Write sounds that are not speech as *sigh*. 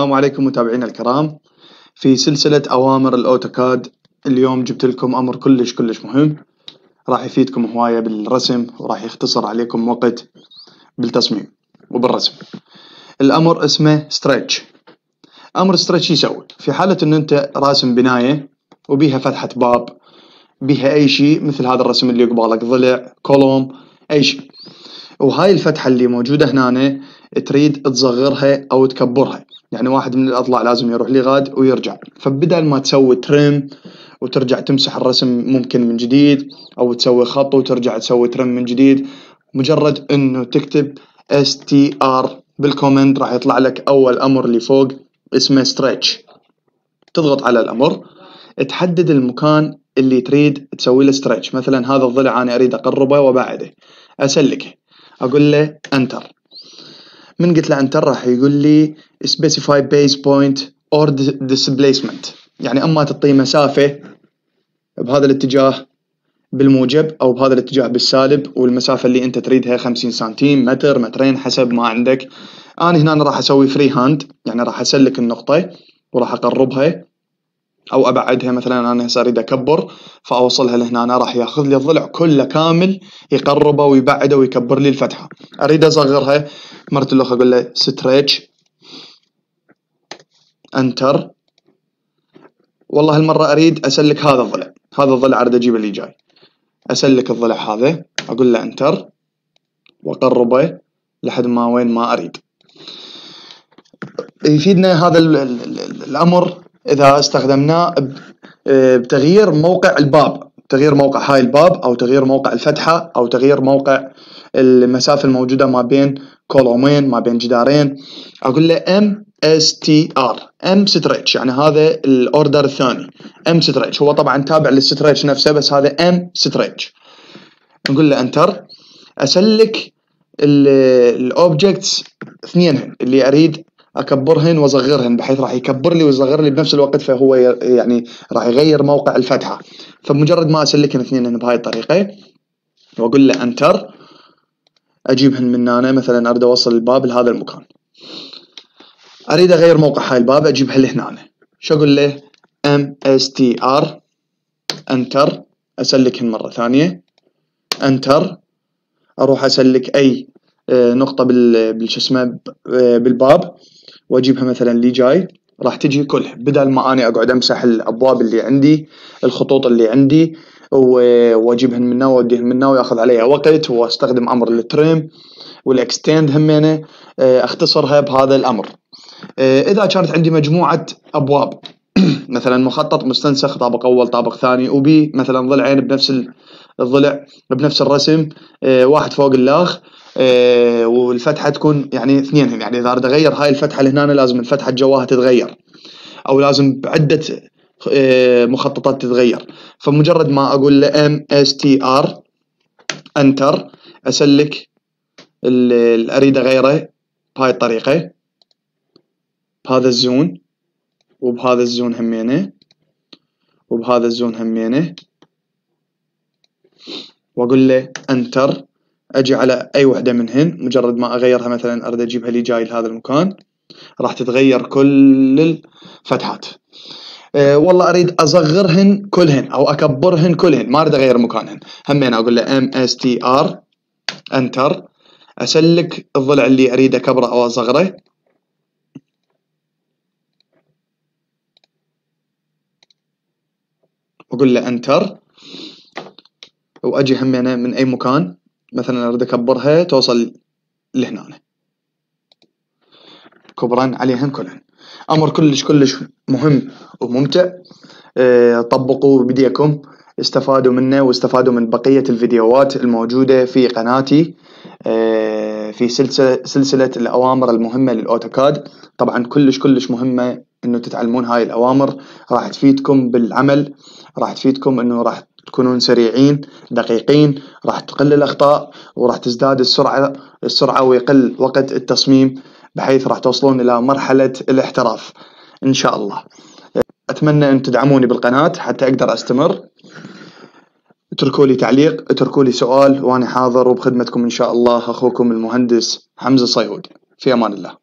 السلام عليكم متابعينا الكرام. في سلسلة أوامر الأوتوكاد اليوم جبت لكم أمر كلش كلش مهم. راح يفيدكم هواية بالرسم وراح يختصر عليكم وقت بالتصميم وبالرسم. الأمر اسمه stretch أمر stretch يسوي؟ في حالة إن أنت راسم بناية وبيها فتحة باب بيها أي شيء مثل هذا الرسم اللي قبالك ضلع column أي شيء. وهاي الفتحة اللي موجودة هنا تريد تصغرها أو تكبرها. يعني واحد من الاضلاع لازم يروح لغاد ويرجع. فبدل ما تسوي trim وترجع تمسح الرسم ممكن من جديد أو تسوي خط وترجع تسوي trim من جديد مجرد إنه تكتب str بال command راح يطلع لك أول أمر اللي فوق اسمه stretch. تضغط على الأمر تحدد المكان اللي تريد تسوي له stretch. مثلا هذا الضلع أنا أريد أقربه وابعده أسلكه. أقول له enter من قلت له enter راح يقول لي specify base point or displacement. يعني أما تعطيه مسافة بهذا الاتجاه بالموجب أو بهذا الاتجاه بالسالب والمسافة اللي أنت تريدها 50 سنتيم متر مترين حسب ما عندك. أنا هنا راح أسوي free hand يعني راح أسلك النقطة وراح أقربها. أو أبعدها مثلا أنا هسه اريد أكبر فأوصلها لهنا أنا راح يأخذ لي الضلع كله كامل يقربه ويبعده ويكبر لي الفتحة. أريد أصغرها. مرة أخرى أقول له stretch enter والله هالمرة أريد أسلك هذا الضلع. هذا الضلع أريد أجيبه اللي جاي. أسلك الضلع هذا أقول له enter وأقربه لحد ما وين ما أريد. يفيدنا هذا الأمر. إذا استخدمناه آه، بتغيير موقع الباب تغيير موقع هاي الباب أو تغيير موقع الفتحة أو تغيير موقع المسافة الموجودة ما بين كولومين ما بين جدارين. أقول له MSTR M stretch يعني هذا ال order الثاني. M stretch هو طبعا تابع لل stretch نفسه بس هذا M stretch نقول له enter أسلك ال objects اثنينهن اللي أريد أكبرهن واصغرهن بحيث راح يكبر لي ويصغر لي بنفس الوقت فهو يعني راح يغير موقع الفتحة. فمجرد ما اسلكهن اثنين بهاي الطريقة وأقول له enter أجيبهن من هنا مثلا أريد أوصل الباب لهذا المكان. أريد أغير موقع هاي الباب اجيبها لهنا. شو أقول له؟ MSTR enter أسلكهن مرة ثانية. enter أروح أسلك أي آه، نقطة بالش اسمه آه، بالباب. واجيبها مثلا اللي جاي راح تجي كلها بدل ما اني أقعد أمسح الأبواب اللي عندي الخطوط اللي عندي وأجيبهن منها وأوديهن منها وياخذ عليها وقت وأستخدم أمر التريم والإكستند همينه آه، أختصرها بهذا الأمر. إذا كانت عندي مجموعة أبواب *clears throat* مثلا مخطط مستنسخ طابق أول طابق ثاني وبي مثلا ضلعين بنفس الضلع بنفس الرسم واحد فوق الآخر آه، والفتحة تكون يعني اثنين يعني إذا أريد أغير هاي الفتحة اللي هنا لازم الفتحة جواها تتغير. أو لازم بعدة آه، مخططات تتغير. فمجرد ما أقول له MSTR enter أسلك اللي أريد أغيره بهاي الطريقة. بهذا ال zone وبهذا ال zone همينه وبهذا ال zone همينه. وأقول له Enter أجي على أي وحدة منهن مجرد ما أغيرها مثلا أريد أجيبها لي جاي لهذا المكان راح تتغير كل الفتحات. أه والله أريد اصغرهن كلهن أو اكبرهن كلهن ما أريد أغير مكانهن همين أقول له M S T R Enter أسلك الضلع اللي أريد أكبره أو أصغره. وأقول له انتر وأجي همينه من أي مكان. مثلا أريد أكبرها توصل لهنا. كبرا عليهن كلهن أمر كلش كلش مهم وممتع. أه طبقوا بيديكم استفادوا منه واستفادوا من بقية الفيديوهات الموجودة في قناتي. أه في سلسلة, سلسلة الأوامر المهمة للأوتوكاد. طبعا كلش كلش مهمة إنه تتعلمون هاي الأوامر. راح تفيدكم بالعمل. راح تفيدكم إنه راح تكونون سريعين دقيقين راح تقل الأخطاء وراح تزداد السرعة السرعة ويقل وقت التصميم بحيث راح توصلون إلى مرحلة الاحتراف إن شاء الله. أتمنى أن تدعموني بالقناة حتى أقدر أستمر. اتركوا لي تعليق اتركوا لي سؤال وأنا حاضر وبخدمتكم إن شاء الله. أخوكم المهندس حمزة صيهود في أمان الله.